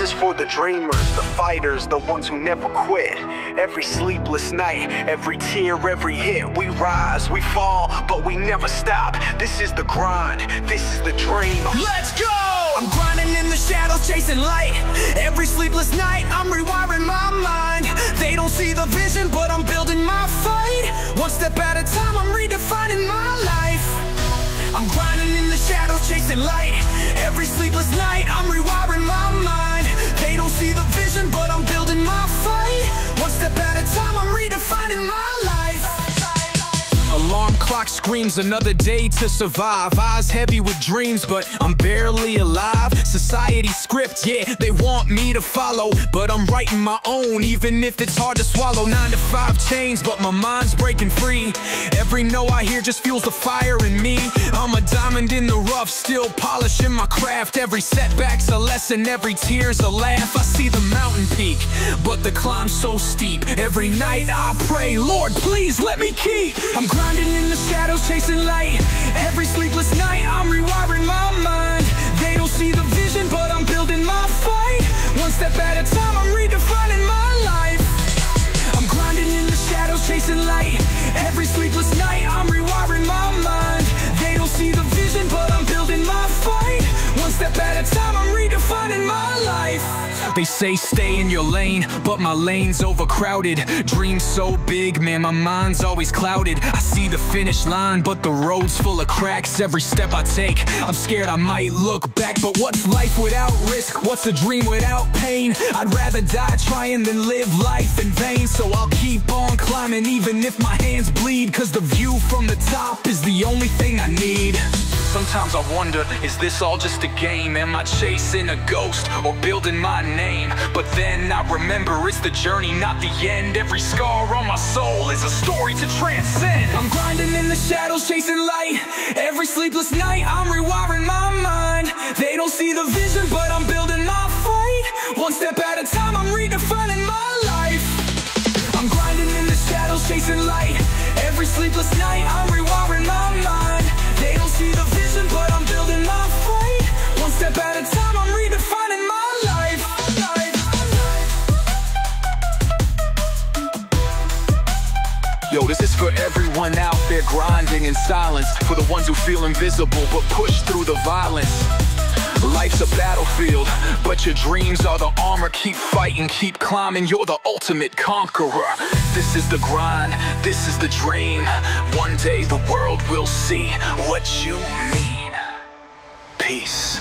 is for the dreamers, the fighters, the ones who never quit. Every sleepless night, every tear, every hit. We rise, we fall, but we never stop. This is the grind, this is the dream. Let's go! I'm grinding in the shadows, chasing light. Every sleepless night, I'm rewiring my mind. They don't see the vision, but I'm building my fight. One step at a time, I'm redefining my life. I'm grinding in the shadows, chasing light. Every sleepless night, I'm rewiring my mind. But I'm building my fight. One step at a time, I'm redefining my life. Alarm clock screams another day to survive. Eyes heavy with dreams, but I'm barely alive. Society script, yeah, they want me to follow. But I'm writing my own, even if it's hard to swallow. Nine to five chains, but my mind's breaking free. Every no I hear just fuels the fire in me. I'm a diamond in the rough, still polishing my craft. Every setback's a lesson, every tear's a laugh. I see the mountain peak, but the climb's so steep. Every night I pray, Lord, please let me keep. I'm grinding in the shadows, chasing light. Every sleepless They say stay in your lane, but my lane's overcrowded. Dreams so big, man, my mind's always clouded. I see the finish line, but the road's full of cracks. Every step I take, I'm scared I might look back. But what's life without risk? What's a dream without pain? I'd rather die trying than live life in vain. So I'll keep on climbing, even if my hands bleed. Cause the view from the top is the only thing I need. Sometimes I wonder, is this all just a game? Am I chasing a ghost or building my name? But then I remember it's the journey, not the end. Every scar on my soul is a story to transcend. I'm grinding in the shadows, chasing light. Every sleepless night, I'm rewiring my mind. They don't see the vision, but I'm building my fight. One step at a time, I'm redefining my life. I'm grinding in the shadows, chasing light. Every sleepless night, I'm rewiring my there grinding in silence. For the ones who feel invisible but push through the violence. Life's a battlefield, but your dreams are the armor. Keep fighting, keep climbing, you're the ultimate conqueror. This is the grind, this is the dream. One day the world will see what you mean. Peace.